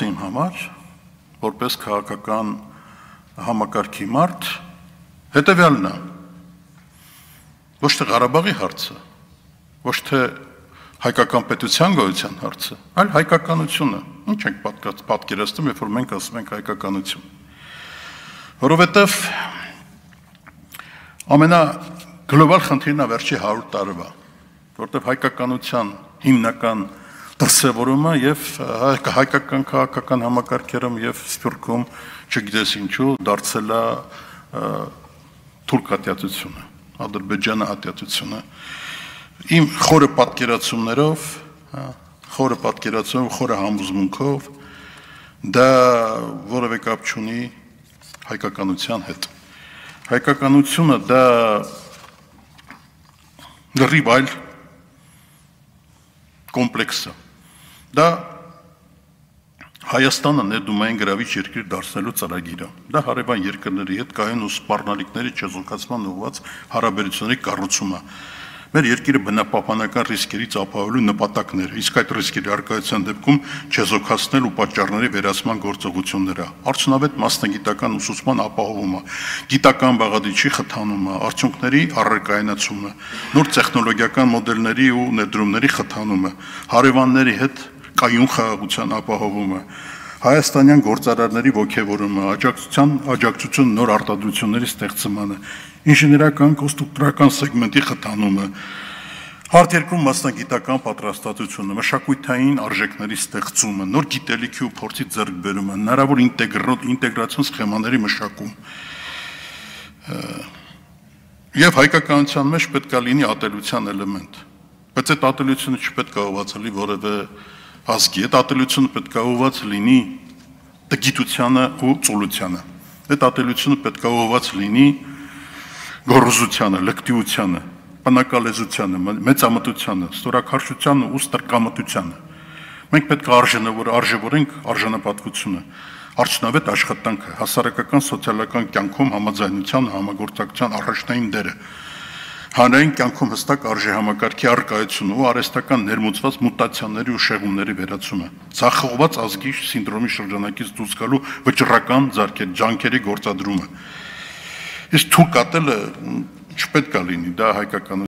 հարցը իմ համար, որպես քաղաքական համակարգի մարդ, հետեւյալն է. ոչ թե Ղարաբաղի հարցը, ոչ թե հայկական պետության գոյության հարցը, այլ հայկականությունը։ Ինչ ենք պատկերացնում, երբ որ մենք ասում ենք հայկականություն։ Որովհետև ամենա գլոբալ խնդիրն է վերջի 100 տարվա, որտեղ հայկականության հիմնական դրսևորումը եւ հայկական քաղաքական համակարգերում եւ Սփյուռքում, չգիտես ինչու, դարձել է թուրք ատյացությունը, Ադրբեջանը ատյացությունը։ Իմ խորը պատկերացումներով, խորը պատկերացումով, խորը համոզմունքով դա որևէ կապ չունի հայկականության հետ։ Հայկականությունը դա լրիվ այլ կոմպլեքս է Դա Հայաստանը ներդումային գրավիչ երկիր դարձնելու ծրագիրը։ Դա հարևան երկրների հետ կայուն ու սպառնալիքների չեզոքացման ուղղված հարաբերությունների կառուցումը։ Մեր երկիրը բնապահպանական ռիսկերից ապահովելու նպատակներ, իսկ այդ ռիսկերի արկայության դեպքում չեզոքացնել ու պատճառների վերացման գործողությունները, արդյունավետ մասնագիտական ուսուցման ապահովումը, գիտական բաղադրիչի խթանումը, արդյունքների առարկայնացումը, նոր տեխնոլոգիական մոդելների ու ներդրումների խթանումը, հարևանների հետ կայուն խաղաղության ապահովումը, հայաստանյան գործարարների ողջևորումը, աջակցության աջակցություն նոր արտադրությունների ստեղծմանը, ինժեներական կոնստրուկտորական սեգմենտի խթանումը, Հարթերկում մասնագիտական պատրաստվածությունը, մշակութային արժեքների ստեղծումը, նոր գիտելիքի ու փորձի ձեռքբերումը, հնարավոր ինտեգրացիոն սխեմաների մշակում։ Եվ հայկականության մեջ պետք է լինի ատելության էլեմենտ։ Բայց այդ ատելությունը չպետք է ուղղացալի որևէ ազգի այդ ատելությունը պետք է ուղված լինի տգիտությանը ու ծուլությանը։ Այդ ատելությունը պետք է ուղված լինի գոռոզությանը, լկտիությանը, բնակալեզությանը, մեծամտությանը, ստորակարշությանը ու ստրկամտությանը։ Մենք պետք է արժանավոր արժևորենք արժանապատվությունը, արդյունավետ աշխատանքը, հասարակական սոցիալական կյանքում համաձայնության, համագործակցության առաջնային դերը, հանրային կյանքում հստակ արժե համակարգի արկայությունը ու արհեստական ներմուծված մուտացիաների ու շեղումների վերացումը, ցախողված ազգի սինդրոմի շրջանակից դուրս գալու վճռական ձարկեր, ջանքերի գործադրումը։ Իսկ թուրք ատելը չպետք է լինի, դա հայկական